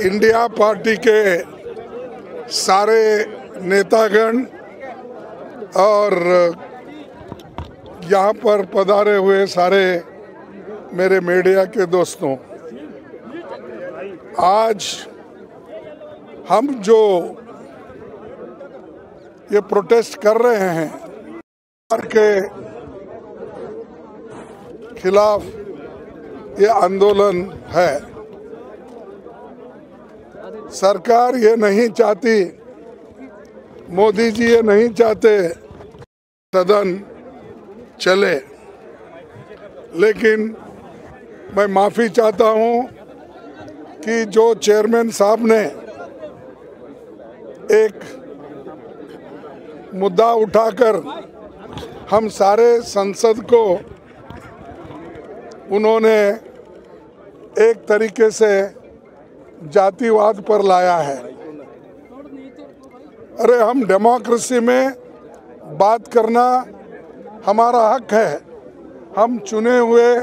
India party के सारे नेतागण और यहाँ पर पधारे हुए सारे मेरे मीडिया के दोस्तों, आज हम जो ये प्रोटेस्ट कर रहे हैं के खिलाफ ये आंदोलन है। सरकार ये नहीं चाहती, मोदी जी ये नहीं चाहते सदन चले। लेकिन मैं माफ़ी चाहता हूँ कि जो चेयरमैन साहब ने एक मुद्दा उठाकर हम सारे संसद को उन्होंने एक तरीके से जातिवाद पर लाया है। अरे, हम डेमोक्रेसी में बात करना हमारा हक है। हम चुने हुए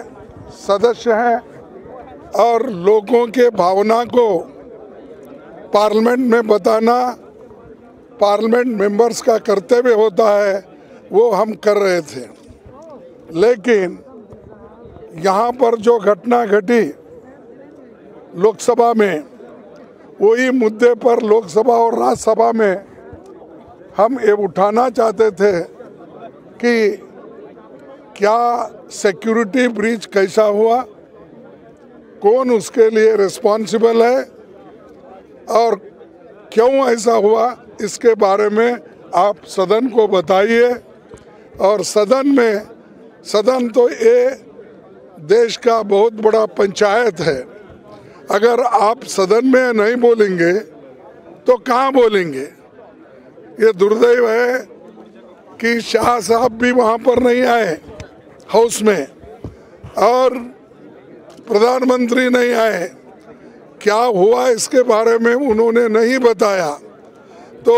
सदस्य हैं और लोगों के भावना को पार्लियामेंट में बताना, पार्लियामेंट मेंबर्स का कर्तव्य होता है, वो हम कर रहे थे। लेकिन यहाँ पर जो घटना घटी लोकसभा में, वही मुद्दे पर लोकसभा और राज्यसभा में हम ये उठाना चाहते थे कि क्या सिक्योरिटी ब्रीच कैसा हुआ, कौन उसके लिए रिस्पॉन्सिबल है, और क्यों ऐसा हुआ, इसके बारे में आप सदन को बताइए। और सदन में, सदन तो ये देश का बहुत बड़ा पंचायत है। अगर आप सदन में नहीं बोलेंगे तो कहाँ बोलेंगे? ये दुर्दैव है कि शाह साहब भी वहाँ पर नहीं आए, हाउस में। और प्रधानमंत्री नहीं आए। क्या हुआ इसके बारे में उन्होंने नहीं बताया। तो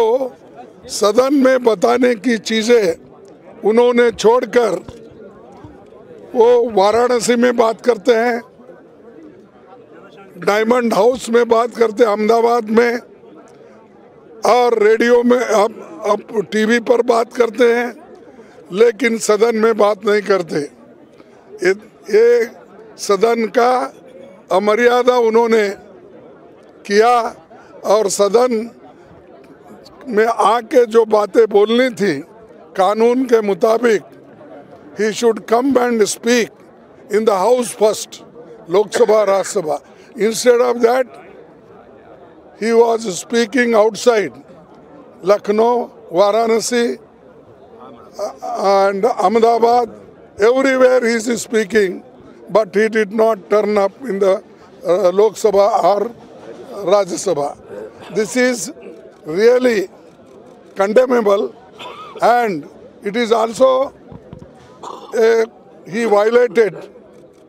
सदन में बताने की चीज़ें उन्होंने छोड़कर वो वाराणसी में बात करते हैं। डायमंड हाउस में बात करते अहमदाबाद में और रेडियो में अब अब टीवी पर बात करते हैं लेकिन सदन में बात नहीं करते ये, सदन का अमर्यादा उन्होंने किया और सदन में आके जो बातें बोलनी थी कानून के मुताबिक ही should come and speak in the house first Lok Sabha Sabha. Instead of that, he was speaking outside Lucknow, Varanasi, and Ahmedabad. Everywhere he is speaking, but he did not turn up in the uh, Lok Sabha or Rajya Sabha. This is really condemnable, and it is also uh, he violated,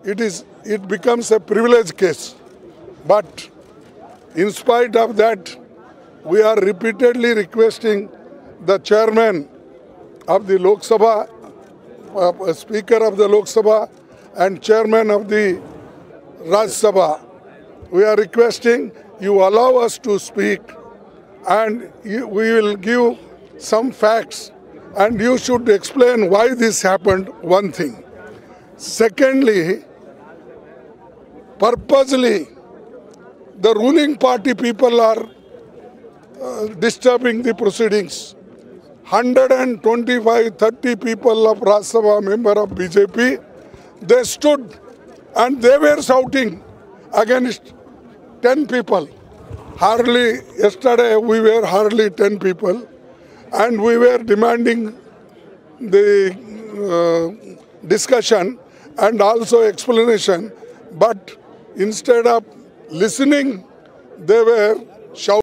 it is it becomes a privilege case. But in spite of that, we are repeatedly requesting the chairman of the Lok Sabha, uh, Speaker of the Lok Sabha, and chairman of the Raj Sabha. We are requesting you allow us to speak, and we will give some facts and you should explain why this happened, one thing. Secondly, purposely, the ruling party people are uh, disturbing the proceedings. 125, 30 people of Rajya Sabha member of BJP, they stood and they were shouting against 10 people. Hardly, yesterday we were hardly 10 people and we were demanding the uh, discussion and also explanation but instead of listening they were shouting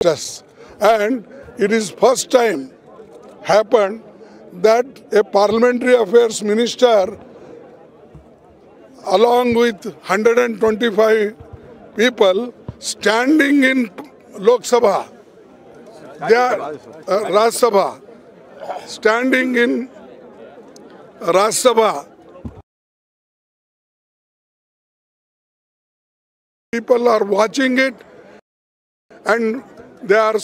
at us and it is first time happened that a parliamentary affairs minister along with 125 people standing in Lok Sabha they are uh, Raj Sabha, standing in Raj Sabha. People are watching it and they are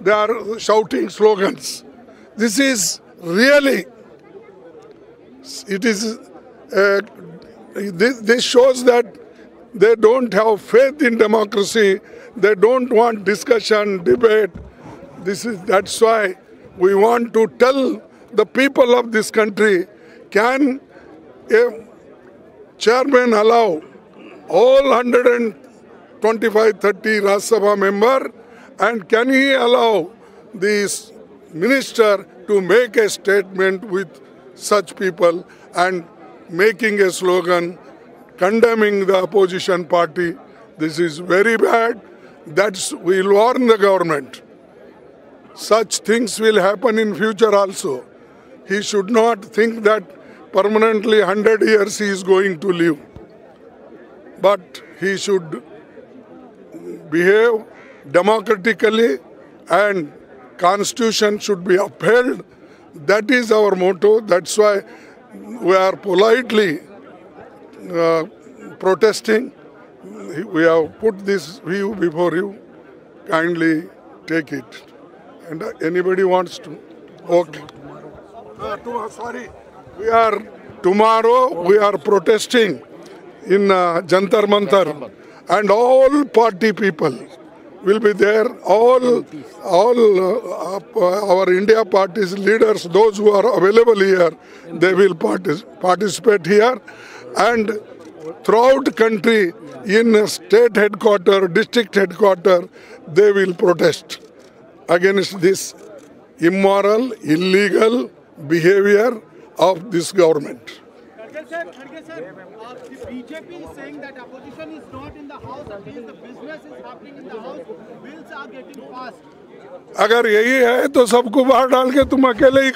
they are shouting slogans. This is really it is uh, this, this shows that they don't have faith in democracy. They don't want discussion, debate. This is that's why we want to tell the people of this country: Can a chairman allow all 125, 30 Rajya Sabha member, and can he allow this minister to make a statement with such people and making a slogan condemning the opposition party. This is very bad. That's we'll warn the government. Such things will happen in future also. He should not think that permanently 100 years he is going to live. But he should behave democratically and constitution should be upheld. That is our motto. That's why we are politely uh, protesting. We have put this view before you. Kindly take it. And uh, anybody wants to? Okay. Uh, sorry. We are tomorrow. We are protesting in uh, Jantar Mantar, and all party people will be there. All, all uh, uh, our India party's leaders, those who are available here, they will partic- participate here, and throughout country, in state headquarter, district headquarter, they will protest against this immoral, illegal behavior of this government. Sir, Kharge sir, uh, the BJP is saying that opposition is not in the house, at least the business is happening in the house, bills are getting passed. अगर यही है तो सबको बाहर डाल के तुम अकेले ही